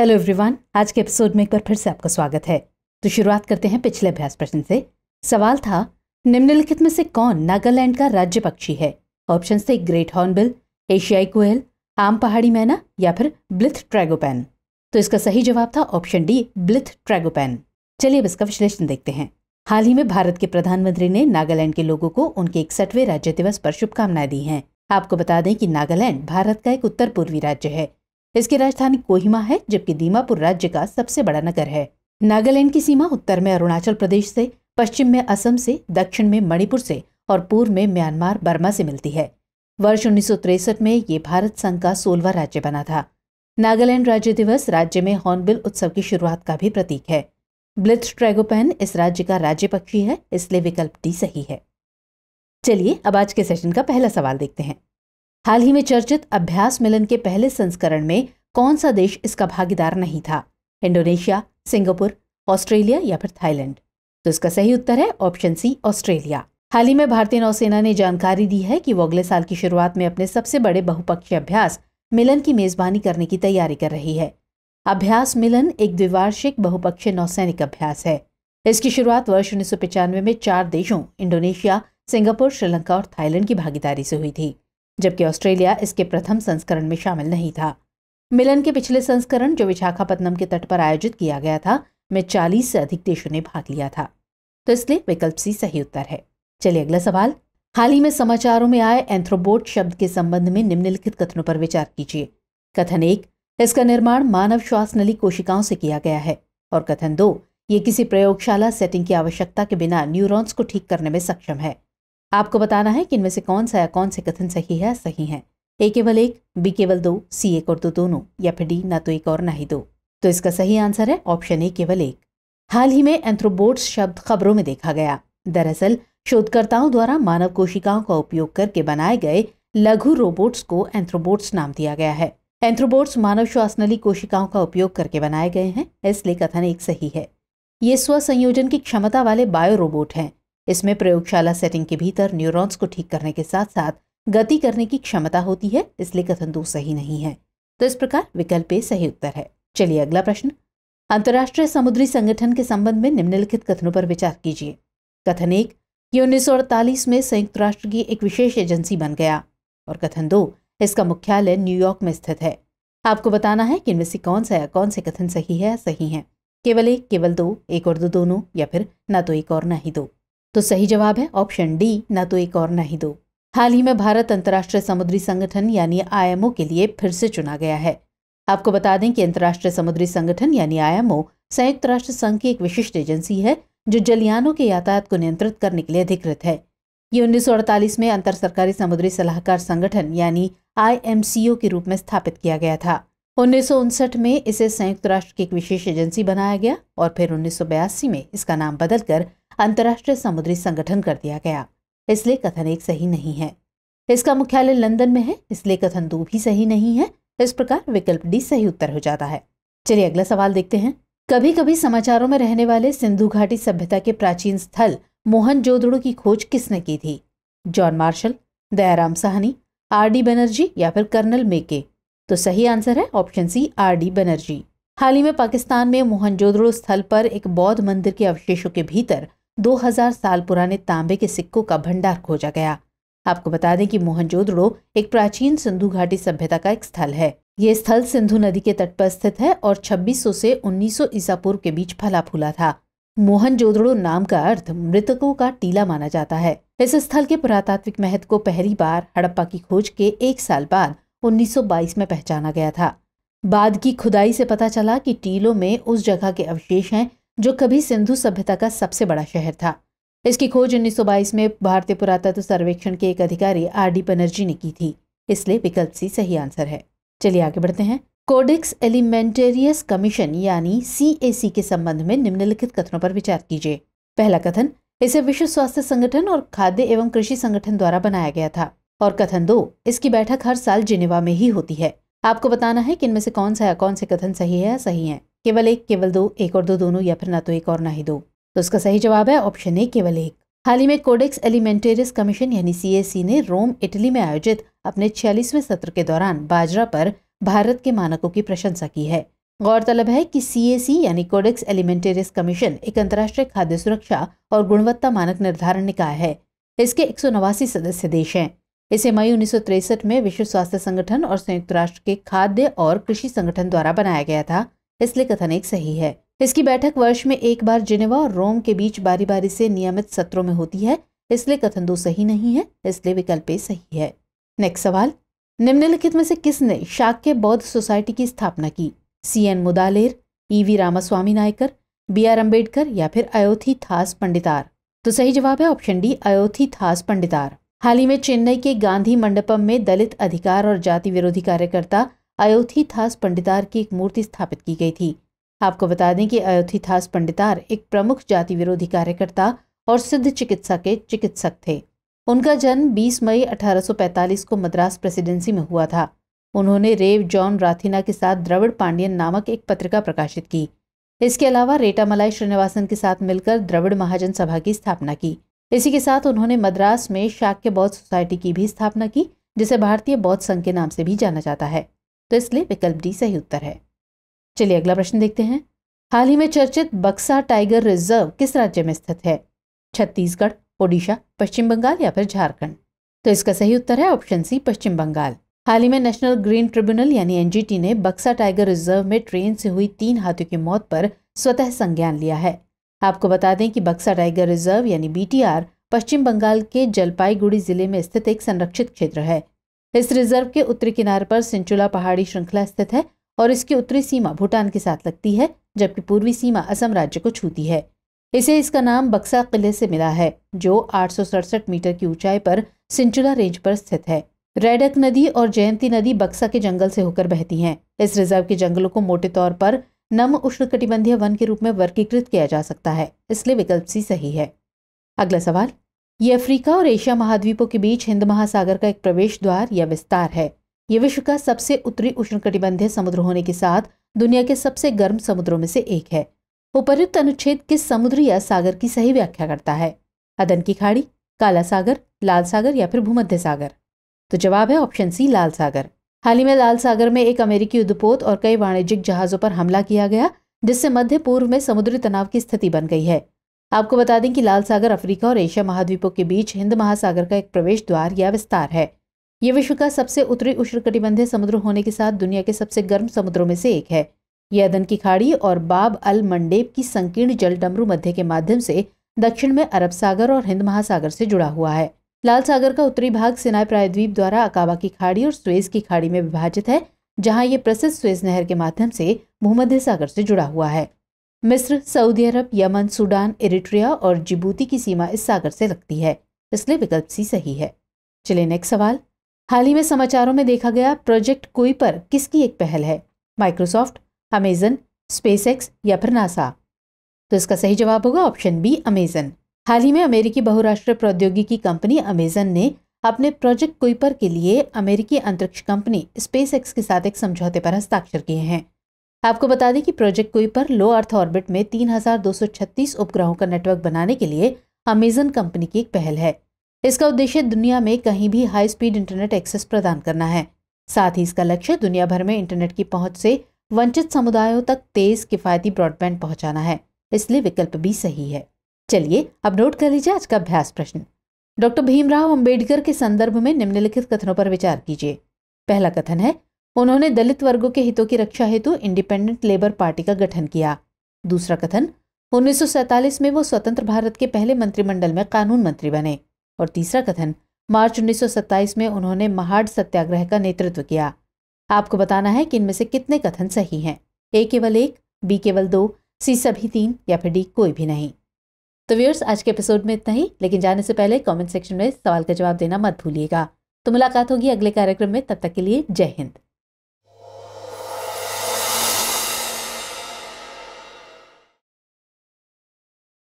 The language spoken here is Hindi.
हेलो एवरीवन आज के एपिसोड में एक बार फिर से आपका स्वागत है। तो शुरुआत करते हैं पिछले अभ्यास प्रश्न से। सवाल था, निम्नलिखित में से कौन नागालैंड का राज्य पक्षी है? ऑप्शन थे ग्रेट हॉर्नबिल एशियाई कोयल आम पहाड़ी मैना या फिर ब्लिथ ट्रैगोपैन तो इसका सही जवाब था ऑप्शन डी ब्लिथ ट्रैगोपैन चलिए अब इसका विश्लेषण देखते हैं। हाल ही में भारत के प्रधानमंत्री ने नागालैंड के लोगों को उनके इकसठवें राज्य दिवस पर शुभकामनाएँ दी हैं। आपको बता दें कि नागालैंड भारत का एक उत्तर पूर्वी राज्य है। इसकी राजधानी कोहिमा है, जबकि दीमापुर राज्य का सबसे बड़ा नगर है। नागालैंड की सीमा उत्तर में अरुणाचल प्रदेश से, पश्चिम में असम से, दक्षिण में मणिपुर से और पूर्व में म्यांमार, बर्मा से मिलती है। वर्ष उन्नीस में ये भारत संघ का सोलवा राज्य बना था। नागालैंड राज्य दिवस राज्य में हॉर्नबिल उत्सव की शुरुआत का भी प्रतीक है। ब्लिथ ट्रैगोपैन इस राज्य का राज्य पक्षी है, इसलिए विकल्प डी सही है। चलिए, अब आज के सेशन का पहला सवाल देखते हैं। हाल ही में चर्चित अभ्यास मिलन के पहले संस्करण में कौन सा देश इसका भागीदार नहीं था? इंडोनेशिया, सिंगापुर, ऑस्ट्रेलिया या फिर थाईलैंड? तो इसका सही उत्तर है ऑप्शन सी, ऑस्ट्रेलिया। हाल ही में भारतीय नौसेना ने जानकारी दी है कि वो अगले साल की शुरुआत में अपने सबसे बड़े बहुपक्षीय अभ्यास मिलन की मेजबानी करने की तैयारी कर रही है। अभ्यास मिलन एक द्विवार्षिक बहुपक्षीय नौसैनिक अभ्यास है। इसकी शुरुआत वर्ष उन्नीस में चार देशों, इंडोनेशिया, सिंगापुर, श्रीलंका और थाईलैंड की भागीदारी से हुई थी। जबकि ऑस्ट्रेलिया इसके प्रथम संस्करण में शामिल नहीं था। मिलन के पिछले संस्करण, जो विशाखापत्तनम के तट पर आयोजित किया गया था, में 40 से अधिक देशों ने भाग लिया था। तो इसलिए विकल्प सी सही उत्तर है। चलिए अगला सवाल। हाल ही में समाचारों में आए एंथ्रोबोट शब्द के संबंध में निम्नलिखित कथनों पर विचार कीजिए। कथन एक, इसका निर्माण मानव श्वास नली कोशिकाओं से किया गया है। और कथन दो, ये किसी प्रयोगशाला सेटिंग की आवश्यकता के बिना न्यूरॉन्स को ठीक करने में सक्षम है। आपको बताना है कि इनमें से कौन सा या कौन से कथन सही है सही है। ए केवल एक, बी केवल दो, सी एक और दो दोनों, या फिर डी ना तो एक और ना ही दो। तो इसका सही आंसर है ऑप्शन ए केवल एक। हाल ही में एंथ्रोबोट्स शब्द खबरों में देखा गया। दरअसल, शोधकर्ताओं द्वारा मानव कोशिकाओं का उपयोग करके बनाए गए लघु रोबोट्स को एंथ्रोबोट्स नाम दिया गया है। एंथ्रोबोट्स मानव श्वासनली कोशिकाओं का उपयोग करके बनाए गए हैं, इसलिए कथन एक सही है। ये स्वसंयोजन की क्षमता वाले बायो रोबोट हैं। इसमें प्रयोगशाला सेटिंग के भीतर न्यूरॉन्स को ठीक करने के साथ साथ गति करने की क्षमता होती है, इसलिए कथन दो सही नहीं है। तो इस प्रकार विकल्प ए सही उत्तर है। चलिए अगला प्रश्न। अंतर्राष्ट्रीय समुद्री संगठन के संबंध में निम्नलिखित कथनों पर विचार कीजिए। कथन एक ये उन्नीस में संयुक्त राष्ट्र की एक विशेष एजेंसी बन गया। और कथन दो, इसका मुख्यालय न्यूयॉर्क में स्थित है। आपको बताना है कि इनमें से कौन सा या कौन से कथन सही है या सही है? केवल एक, केवल दो, एक और दो दोनों, या फिर ना तो एक और, ना ही दो। तो सही जवाब है ऑप्शन डी, ना तो एक और, ना ही दो। हाल ही में भारत अंतर्राष्ट्रीय समुद्री संगठन यानी आईएमओ के लिए फिर से चुना गया है। आपको बता दें कि अंतर्राष्ट्रीय समुद्री संगठन यानी आईएमओ संयुक्त राष्ट्र संघ की एक विशिष्ट एजेंसी है, जो जलयानों के यातायात को नियंत्रित करने के लिए अधिकृत है। ये उन्नीस सौ अड़तालीस में अंतर सरकारी समुद्री सलाहकार संगठन यानी आईएमसीओ के रूप में स्थापित किया गया था। उन्नीस सौ उनसठ में इसे संयुक्त राष्ट्र की एक विशेष एजेंसी बनाया गया और फिर उन्नीस सौ बयासी में इसका नाम बदलकर अंतर्राष्ट्रीय समुद्री संगठन कर दिया गया। इसलिए कथन एक सही नहीं है। इसका मुख्यालय लंदन में है, इसलिए कथन दो भी सही नहीं है। इस प्रकार विकल्प डी सही उत्तर हो जाता है। चलिए अगला सवाल देखते हैं। कभी कभी समाचारों में रहने वाले सिंधु घाटी सभ्यता के प्राचीन स्थल मोहन जोदड़ो की खोज किसने की थी? John Marshall, Dayaram Sahni, R D Banerjee या फिर कर्नल मेके? तो सही आंसर है option C R D Banerjee. हाल ही में पाकिस्तान में मोहनजोदड़ो स्थल पर एक बौद्ध मंदिर के अवशेषों के भीतर 2000 साल पुराने तांबे के सिक्कों का भंडार खोजा गया। आपको बता दें कि मोहनजोदड़ो एक प्राचीन सिंधु घाटी सभ्यता का एक स्थल है। ये स्थल सिंधु नदी के तट पर स्थित है और 2600 से 1900 ईसा पूर्व के बीच फला फूला था। मोहनजोदड़ो नाम का अर्थ मृतकों का टीला माना जाता है। इस स्थल के पुरातात्विक महत्व को पहली बार हड़प्पा की खोज के एक साल बाद 1922 में पहचाना गया था। बाद की खुदाई से पता चला कि टीलों में उस जगह के अवशेष हैं जो कभी सिंधु सभ्यता का सबसे बड़ा शहर था। इसकी खोज 1922 में भारतीय पुरातत्व सर्वेक्षण के एक अधिकारी आर डी बनर्जी ने की थी। इसलिए विकल्प सी सही आंसर है। चलिए आगे बढ़ते हैं। कोडेक्स एलिमेंटेरियस कमीशन यानी सीएसी के संबंध में निम्नलिखित कथनों पर विचार कीजिए। पहला कथन, इसे विश्व स्वास्थ्य संगठन और खाद्य एवं कृषि संगठन द्वारा बनाया गया था। और कथन दो, इसकी बैठक हर साल जिनेवा में ही होती है। आपको बताना है कि इनमें से कौन सा या कौन से कथन सही है या सही है। केवल एक, केवल दो, एक और दो दोनों या फिर ना तो एक और ना ही दो। तो इसका सही जवाब है ऑप्शन ए, केवल एक। हाल ही में कोडेक्स एलिमेंटेरियस कमीशन यानी सी ने रोम, इटली में आयोजित अपने छियालीसवें सत्र के दौरान बाजरा पर भारत के मानकों की प्रशंसा की है। गौरतलब है कि सी यानी कोडेक्स एलिमेंटेरियस कमीशन एक अंतर्राष्ट्रीय खाद्य सुरक्षा और गुणवत्ता मानक निर्धारण निकाय है। इसके एक सौ नवासी सदस्य देश हैं। इसे मई उन्नीस में विश्व स्वास्थ्य संगठन और संयुक्त राष्ट्र के खाद्य और कृषि संगठन द्वारा बनाया गया था। इसलिए कथन एक सही है। इसकी बैठक वर्ष में एक बार जिनेवा और रोम के बीच बारी बारी से नियमित सत्रों में होती है, इसलिए कथन दो सही नहीं है, इसलिए विकल्प ए सही है। नेक्स्ट सवाल, निम्नलिखित में से किसने शाक्य बौद्ध सोसाइटी की स्थापना की? C N Mudaliar E V Ramaswamy Naicker, B R Ambedkar या फिर अयोथी थास पंडितार? तो सही जवाब है ऑप्शन डी, अयोथी थास पंडितार। हाल ही में चेन्नई के गांधी मंडपम में दलित अधिकार और जाति विरोधी कार्यकर्ता अयोथी थास पंडितार की एक मूर्ति स्थापित की गई थी। आपको बता दें कि अयोथी थास पंडितार एक प्रमुख जाति विरोधी कार्यकर्ता और सिद्ध चिकित्सा के चिकित्सक थे। उनका जन्म 20 मई 1845 को मद्रास प्रेसिडेंसी में हुआ था। उन्होंने रेव जॉन राथिना के साथ द्रविड़ पांडियन नामक एक पत्रिका प्रकाशित की। इसके अलावा रेटामलाई श्रीनिवासन के साथ मिलकर द्रविड़ महाजन सभा की स्थापना की। इसी के साथ उन्होंने मद्रास में शाक्य बौद्ध सोसाइटी की भी स्थापना की, जिसे भारतीय बौद्ध संघ के नाम से भी जाना जाता है। तो इसलिए विकल्प डी सही उत्तर है। चलिए अगला प्रश्न देखते हैं। हाल ही में चर्चित बक्सा टाइगर रिज़र्व किस राज्य में स्थित है? छत्तीसगढ़, ओडिशा, पश्चिम बंगाल या फिर झारखंड? तो इसका सही उत्तर है ऑप्शन सी, पश्चिम बंगाल। हाल ही में नेशनल ग्रीन ट्रिब्यूनल यानी एनजीटी ने बक्सा टाइगर रिज़र्व में ट्रेन से हुई तीन हाथियों की मौत पर स्वतः संज्ञान लिया है। आपको बता दें कि बक्सा टाइगर रिज़र्व यानी बीटीआर पश्चिम बंगाल के जलपाईगुड़ी ज़िले में स्थित एक संरक्षित क्षेत्र है। इस रिज़र्व के उत्तरी किनारे पर सिंचुला पहाड़ी श्रृंखला स्थित है और इसकी उत्तरी सीमा भूटान के साथ लगती है, जबकि पूर्वी सीमा असम राज्य को छूती है। इसे इसका नाम बक्सा किले से मिला है, जो आठ सौ सड़सठ मीटर की ऊंचाई पर सिंचुला रेंज पर स्थित है। रेडक नदी और जयंती नदी बक्सा के जंगल से होकर बहती हैं। इस रिज़र्व के जंगलों को मोटे तौर पर नम उष्णकटिबंधीय वन के रूप में वर्गीकृत किया जा सकता है, इसलिए विकल्प सी सही है। अगला सवाल ये अफ्रीका और एशिया महाद्वीपों के बीच हिंद महासागर का एक प्रवेश द्वार या विस्तार है। ये विश्व का सबसे उत्तरी उष्णकटिबंधीय समुद्र होने के साथ दुनिया के सबसे गर्म समुद्रों में से एक है। उपर्युक्त अनुच्छेद किस समुद्र या सागर की सही व्याख्या करता है? अदन की खाड़ी, काला सागर, लाल सागर या फिर भूमध्य सागर? तो जवाब है ऑप्शन सी, लाल सागर। हाल ही में लाल सागर में एक अमेरिकी युद्धपोत और कई वाणिज्यिक जहाजों पर हमला किया गया, जिससे मध्य पूर्व में समुद्री तनाव की स्थिति बन गई है। आपको बता दें कि लाल सागर, अफ्रीका और एशिया महाद्वीपों के बीच हिंद महासागर का एक प्रवेश द्वार या विस्तार है। ये विश्व का सबसे उत्तरी उष्णकटिबंधीय समुद्र होने के साथ दुनिया के सबसे गर्म समुद्रों में से एक है। यह अदन की खाड़ी और बाब अल मंडेब की संकीर्ण जल डमरू मध्य के माध्यम से दक्षिण में अरब सागर और हिंद महासागर से जुड़ा हुआ है। लाल सागर का उत्तरी भाग सिनाई प्रायद्वीप द्वारा अकाबा की खाड़ी और स्वेज की खाड़ी में विभाजित है, जहाँ ये प्रसिद्ध स्वेज नहर के माध्यम से भूमध्य सागर से जुड़ा हुआ है। मिस्र, Saudi Arab, Yemen, Sudan, Eritrea और जिबूती की सीमा इस सागर से लगती है, इसलिए विकल्प सी सही है। चलिए नेक्स्ट सवाल। हाल ही में समाचारों में देखा गया प्रोजेक्ट कोई पर किसकी एक पहल है? माइक्रोसॉफ्ट, अमेजन, स्पेसएक्स या फिर नासा? तो इसका सही जवाब होगा ऑप्शन बी, अमेजन। हाल ही में अमेरिकी बहुराष्ट्रीय प्रौद्योगिकी कंपनी अमेजन ने अपने प्रोजेक्ट कुइपर के लिए अमेरिकी अंतरिक्ष कंपनी स्पेस एक्स के साथ एक समझौते पर हस्ताक्षर किए हैं। आपको बता दें कि प्रोजेक्ट कोई पर लो अर्थ ऑर्बिट में 3,236 उपग्रहों का नेटवर्क बनाने के लिए अमेजन कंपनी की एक पहल है। इसका उद्देश्य दुनिया में कहीं भी हाई स्पीड इंटरनेट एक्सेस प्रदान करना है। साथ ही इसका लक्ष्य दुनिया भर में इंटरनेट की पहुँच से वंचित समुदायों तक तेज किफायती ब्रॉडबैंड पहुंचाना है। इसलिए विकल्प भी सही है। चलिए अब नोट कर लीजिए आज का अभ्यास प्रश्न। डॉक्टर भीमराव अंबेडकर के संदर्भ में निम्नलिखित कथनों पर विचार कीजिए। पहला कथन है उन्होंने दलित वर्गों के हितों की रक्षा हेतु इंडिपेंडेंट लेबर पार्टी का गठन किया। दूसरा कथन, उन्नीस में वो स्वतंत्र भारत के पहले मंत्रिमंडल में कानून मंत्री बने। और तीसरा कथन, मार्च 1927 में उन्होंने महाड सत्याग्रह का नेतृत्व किया। आपको बताना है कि इनमें से कितने कथन सही हैं? ए केवल एक, बी केवल दो, सी सभी तीन, या फिर डी कोई भी नहीं। तो व्यूअर्स, आज के एपिसोड में इतना ही। लेकिन जाने से पहले कमेंट सेक्शन में सवाल का जवाब देना मत भूलिएगा। तो मुलाकात होगी अगले कार्यक्रम में। तब तक के लिए जय हिंद।